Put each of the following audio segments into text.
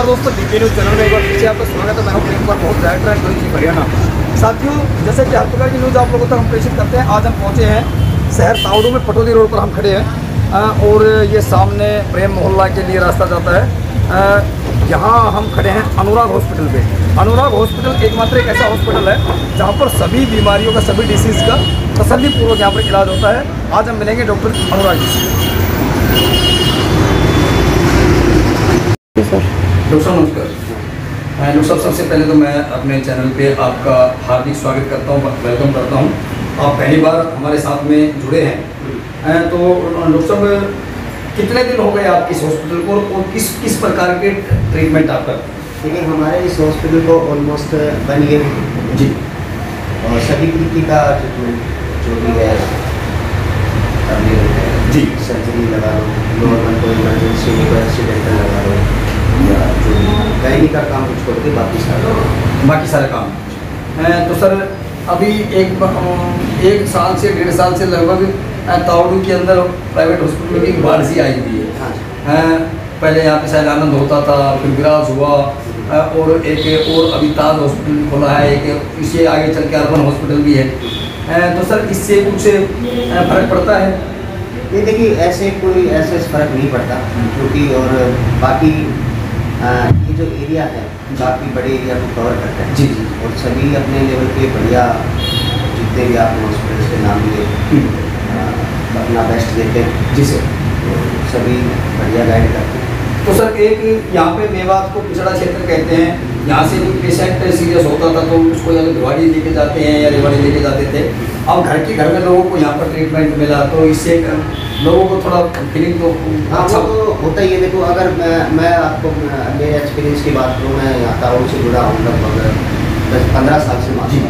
नमस्कार दोस्तों DK news channel में एक बार फिर से आपका स्वागत है। मैं हूँ प्रेम कुमार, बहुत डायरेक्टर एंड जी हरियाणा साथियों, जैसे कि हर प्रकार की न्यूज़ आप लोगों तक हम प्रेषित करते हैं, आज हम पहुँचे हैं शहर तावड़ू में पटोली रोड पर हम खड़े हैं। और ये सामने प्रेम मोहल्ला के लिए रास्ता जाता है। यहाँ हम खड़े हैं अनुराग हॉस्पिटल पे। अनुराग हॉस्पिटल एकमात्र एक ऐसा हॉस्पिटल है, जहाँ पर सभी बीमारियों का, सभी डिसीज़ का तसलीपूर्वक यहाँ पर इलाज होता है। आज हम मिलेंगे डॉक्टर अनुराग जी साहब नमस्कार। मैं डॉक्टर साहब सबसे पहले तो मैं अपने चैनल पे आपका हार्दिक स्वागत करता हूँ वेलकम करता हूँ। आप पहली बार हमारे साथ में जुड़े हैं। तो डॉक्टर साहब कितने दिन हो गए आप इस हॉस्पिटल को और किस किस प्रकार के ट्रीटमेंट आप करते हैं देखिए हमारे इस हॉस्पिटल को ऑलमोस्ट वन ईयर जी। और सभी तरीके का ट्रीटमेंट जो भी है है जी। सर्जरी लगा लो नॉर्मल कोई इमरजेंसी कोई एक्सीडेंटल लगा लो। या जो गायनी का काम कुछ छोड़ के बाकी सारा बाकी सारे काम। अ, तो सर अभी एक एक साल से डेढ़ साल से लगभग तावड़ू के अंदर प्राइवेट हॉस्पिटल में एक सी आई हुई है। हाँ पहले यहाँ पे शायद आनंद होता था फिर विराज हुआ और एक और अभी ताज हॉस्पिटल खोला है एक इससे आगे चल के अर्बन हॉस्पिटल भी है। तो सर इससे कुछ फ़र्क पड़ता है? ये देखिए ऐसे कोई ऐसे फ़र्क नहीं पड़ता क्योंकि और बाकी आ, ये जो एरिया है काफ़ी बड़े एरिया को कवर करता है। जी जी। और सभी अपने लेवल पे बढ़िया जितने भी आपने हॉस्पिटल के नाम लिए अपना बेस्ट देते हैं। जी सर तो सभी बढ़िया गाइड करते हैं। तो सर एक यहाँ पे मेवात को पिछड़ा क्षेत्र कहते हैं। यहाँ से भी पेशेंट सीरियस होता था तो उसको या तो भिवाड़ी लेके जाते हैं या रेवाड़ी लेके जाते थे। अब घर के घर में लोगों को यहाँ पर ट्रीटमेंट मिला तो इससे लोगों को थोड़ा फीलिंग तो हाँ अच्छा वो तो होता ही है देखो अगर मैं मैं आपको मेरे एक्सपीरियंस की बात करूँ मैं यहाँ ताऊ से जुड़ा हूँ लगभग दस पंद्रह साल से जी।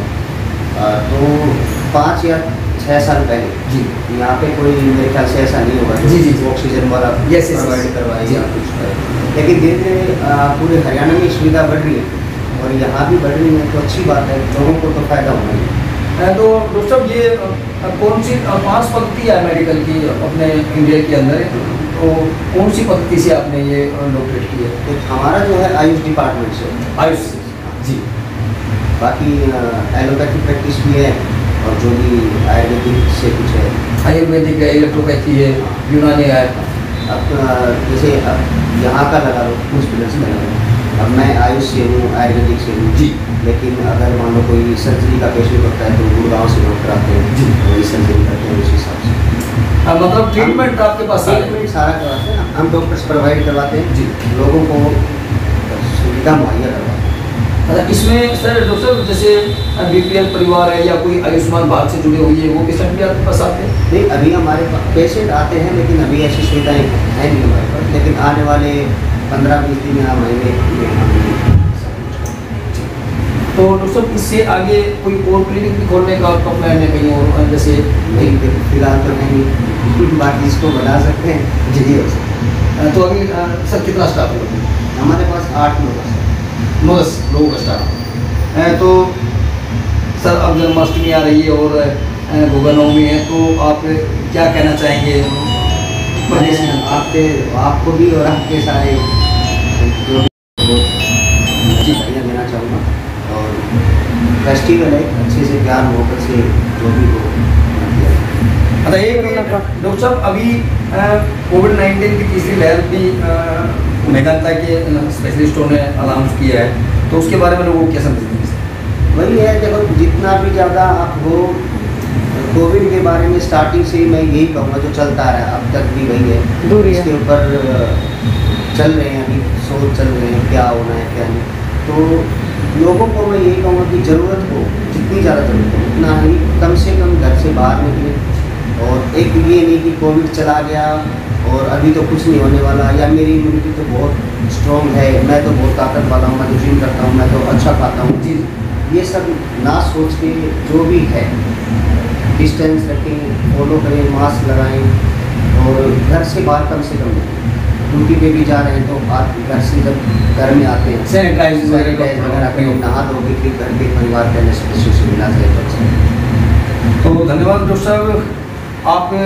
तो पाँच या छः साल पहले जी यहाँ पे कोई मेरे ख्याल से ऐसा नहीं होगा जी, जी। ऑक्सीजन वाला yes. प्रोवाइड करवाए जी। या कुछ लेकिन धीरे धीरे पूरे हरियाणा में सुविधा बढ़ रही है और यहाँ भी बढ़ रही है तो अच्छी बात है लोगों को तो फ़ायदा होना ही तो डॉक्टर साहब ये कौन सी पाँच पद्धति है मेडिकल की अपने इंडिया के अंदर? तो कौन सी पद्धति से आपने ये डॉक्टरेट की है तो हमारा जो है आयुष डिपार्टमेंट से। आयुष जी। बाकी एलोपैथी प्रैक्टिस भी है और जो भी आयुर्वेदिक से कुछ है। आयुर्वेदिक है इलेक्ट्रोपैथी है यूनानी है। अब जैसे यहाँ का लगा लो हॉस्पिटल्स का लगा लो। अब मैं आयुष से हूँ आयुर्वेदिक से हूँ। जी। लेकिन अगर मान लो कोई सर्जरी का पेशेंट होता है तो गुड़गांव से डॉक्टर आते हैं। जी। वही सर्जरी करते हैं उस हिसाब से। अ, मतलब ट्रीटमेंट आपके पास ट्रीटमेंट सारा करवाते हैं हम डॉक्टर्स प्रोवाइड करवाते हैं। जी। लोगों को सुविधा मुहैया करवाते हैं। अच्छा इसमें सर डॉक्टर जैसे बीपीएल परिवार है या कोई आयुष्मान भारत से जुड़े हुए है वो पेशेंट भी आपके पास आते हैं? नहीं अभी हमारे पास पेशेंट आते हैं लेकिन अभी ऐसी सुविधाएँ हैं नहीं हमारे पास। लेकिन आने वाले पंद्रह बीस दिन कुछ करेंगे। तो डॉक्टर साहब इससे आगे कोई और क्लिनिक भी खोलने का आपका प्लान है कहीं और जैसे नहीं फ़िलहाल तो नहीं। बाकी इसको बढ़ा सकते हैं। जी हो सकते तो अभी सर कितना स्टाफ है? हमारे पास आठ लोग हैं। नौ दस लोगों का स्टाफ है तो सर अब जन्माष्टमी आ रही है और गोगा नवमी है तो आप क्या कहना चाहेंगे? आपके आपको भी और आपके सारे फेस्टिवल है अच्छे से प्यार मोहब्बत से जो भी हो। अच्छा एक डॉक्टर साहब अभी कोविड नाइन्टीन की तीसरी लहर भी मेदांता के स्पेशलिस्टों ने अनाउंस किया है तो उसके बारे में लोगों को क्या समझते हैं? वही है देखो जितना भी ज़्यादा आप हो कोविड के बारे में स्टार्टिंग से ही मैं यही कहूँगा जो चलता आ रहा है अब तक भी वही है। दूरी इसके ऊपर चल रहे हैं अभी सोच चल रहे हैं क्या होना है क्या नहीं। तो लोगों को मैं यही कहूँगा कि ज़रूरत हो, जितनी ज़्यादा ज़रूरत हो, उतना ही कम से कम घर से बाहर निकले। और एक ये नहीं कि कोविड चला गया और अभी तो कुछ नहीं होने वाला, या मेरी इम्यूनिटी तो बहुत स्ट्रॉन्ग है, मैं तो बहुत ताकत वाला हूँ, मैं तो जिम करता हूँ, मैं तो अच्छा खाता हूँ जी ये सब ना सोच के जो भी है डिस्टेंस रखें फॉलो करें मास्क लगाएँ, और घर से बाहर कम से कम ड्यूटी पे भी जा रहे हैं तो आप घर से जब घर में आते हैं सैनिटाइज वगैरह करें नहा धोके फिर घर के परिवार के अन्य सदस्यों से मिला जाए तो अच्छा है। तो धन्यवाद डॉक्टर साहब आप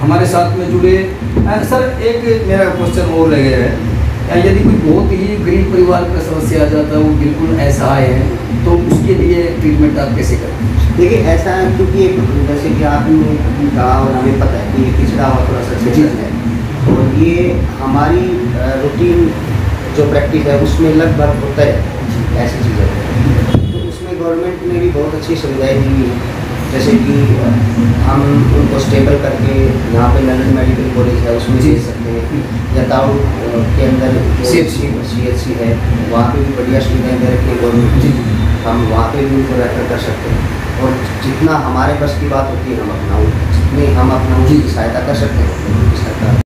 हमारे साथ में जुड़े। सर एक मेरा क्वेश्चन और रह गया है। यदि कोई बहुत ही गरीब परिवार का सदस्य आ जाता है वो बिल्कुल असहाय है तो उसके लिए ट्रीटमेंट आप कैसे करते हैं देखिए ऐसा है क्योंकि एक जैसे कि आपने कहा और हमें पता है कि ये पिछड़ा हुआ थोड़ा सा। है। और ये हमारी रूटीन जो प्रैक्टिस है उसमें लगभग होता है। ऐसी चीज़ें तो उसमें गवर्नमेंट ने भी बहुत अच्छी सुविधाएँ दी हुई हैं। जैसे कि हम उनको स्टेबल करके यहाँ पे लंदन मेडिकल कॉलेज है उसमें जी। दे सकते हैं। या ताऊ के अंदर CHC सी एच सी है वहाँ पे भी बढ़िया सुविधाएँ दे रखी है गवर्नमेंट जी। हम वहाँ पे भी उनको रेफर कर सकते हैं। और जितना हमारे बस की बात होती है हम अपना जितनी हम अपना उनकी सहायता कर सकते हैं। सरकार